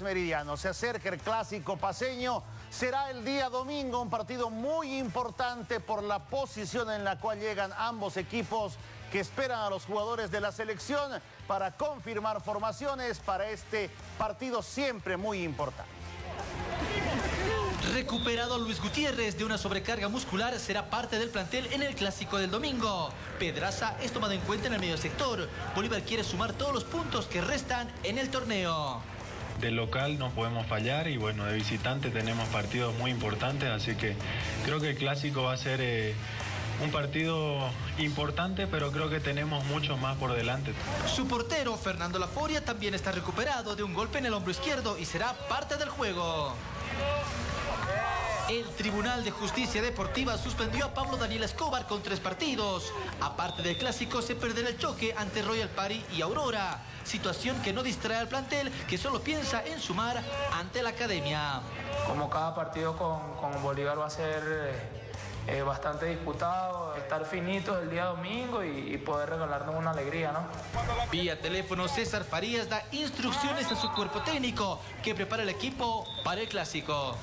Meridiano. Se acerca el clásico paseño. Será el día domingo un partido muy importante por la posición en la cual llegan ambos equipos que esperan a los jugadores de la selección para confirmar formaciones para este partido siempre muy importante. Recuperado Luis Gutiérrez de una sobrecarga muscular, será parte del plantel en el clásico del domingo. Pedraza es tomado en cuenta en el medio sector. Bolívar quiere sumar todos los puntos que restan en el torneo. De local no podemos fallar y bueno, de visitante tenemos partidos muy importantes, así que creo que el clásico va a ser eh, un partido importante, pero creo que tenemos mucho más por delante. Su portero, Fernando Laforia, también está recuperado de un golpe en el hombro izquierdo y será parte del juego. El Tribunal de Justicia Deportiva suspendió a Pablo Daniel Escobar con tres partidos. Aparte del clásico, se perderá el choque ante Royal Party y Aurora. Situación que no distrae al plantel, que solo piensa en sumar ante la academia. Como cada partido con, con Bolívar va a ser eh, eh, bastante disputado, estar finitos el día domingo y, y, poder regalarnos una alegría, ¿no? Vía teléfono, César Farías da instrucciones a su cuerpo técnico que prepara el equipo para el clásico.